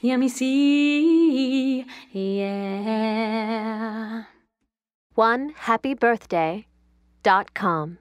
yummy see. Yeah. One happy birthday dot com.